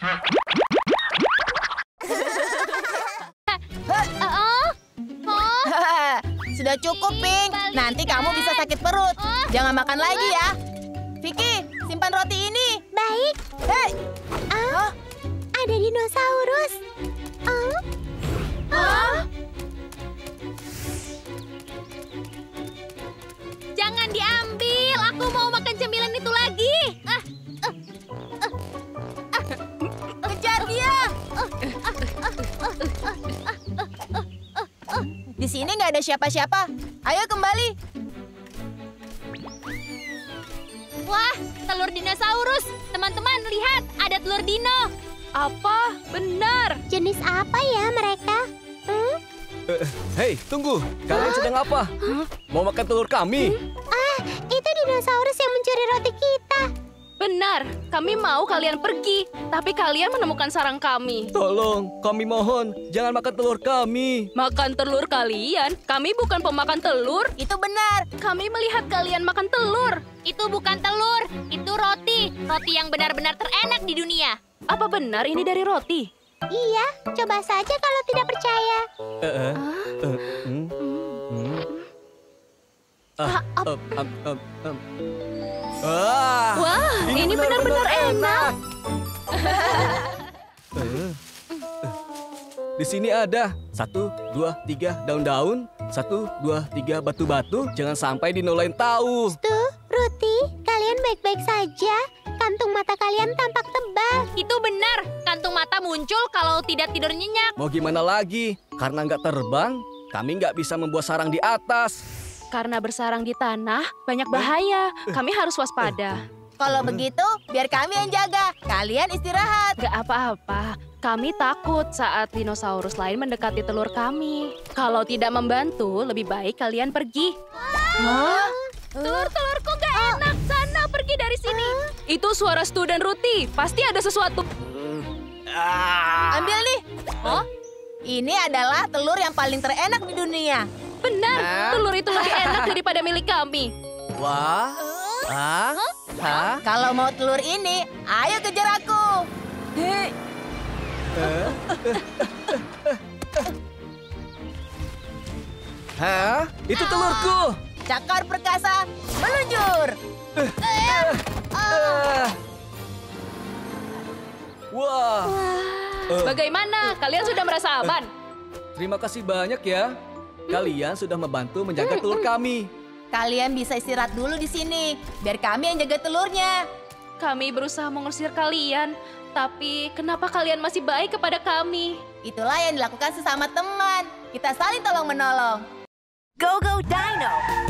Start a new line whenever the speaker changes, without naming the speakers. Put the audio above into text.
Oh, oh,
Sudah cukup, Pink. Nanti kamu bisa sakit perut. Jangan makan lagi ya. Vicky, simpan roti ini.
baik.
Hei,
Ah, ada dinosaurus. Oh, Jangan diambil. Aku mau makan cemilan
sini nggak ada siapa-siapa. Ayo kembali.
wah, telur dinosaurus. Teman-teman, lihat, ada telur dino.
Apa? Benar.
Jenis apa ya mereka? Hmm?
Hei, tunggu. Kalian sedang apa? Mau makan telur kami?
Ah, itu dinosaurus yang mencuri roti kita.
Benar. Kami mau kalian pergi, tapi kalian menemukan sarang kami.
Tolong, kami mohon, jangan makan telur kami.
Makan telur kalian? Kami bukan pemakan telur.
Itu benar.
Kami melihat kalian makan telur.
Itu bukan telur, itu roti. Roti yang benar-benar terenak di dunia.
Apa benar ini dari roti?
Iya, coba saja kalau tidak percaya.
Eh, hmm, hmm. Ah, em, em, em, em. Ah,
Wah, ini benar-benar enak.
Eh, eh. Di sini ada satu, dua, tiga daun-daun, satu, dua, tiga batu-batu. Jangan sampai Dino lain tahu.
Tuh, Ruti, kalian baik-baik saja. Kantung mata kalian tampak tebal. Itu benar. Kantung mata muncul kalau tidak tidur nyenyak.
Mau gimana lagi? Karena nggak terbang, kami nggak bisa membuat sarang di atas.
Karena bersarang di tanah, banyak bahaya. Kami harus waspada.
Kalau begitu, biar kami yang jaga. Kalian istirahat.
Gak apa-apa. Kami takut saat dinosaurus lain mendekati telur kami. Kalau tidak membantu, lebih baik kalian pergi. Telur-telurku gak enak. Sana, pergi dari sini. Itu suara Stu dan Ruti. Pasti ada sesuatu.
Ambil nih. Oh, ini adalah telur yang paling terenak di dunia.
Benar, telur itu lebih enak daripada milik kami.
Wah, ah, hah?
Kalau mau telur ini, ayo kejar aku. Hei,
Hah? Itu telurku.
cakar perkasa, meluncur.
Ah. Wah, Eh.
Bagaimana? Kalian sudah merasa aman?
terima kasih banyak ya. Kalian sudah membantu menjaga telur kami.
Kalian bisa istirahat dulu di sini, biar kami yang jaga telurnya.
Kami berusaha mengusir kalian, tapi kenapa kalian masih baik kepada kami?
Itulah yang dilakukan sesama teman. Kita saling tolong menolong.
Go Go Dino!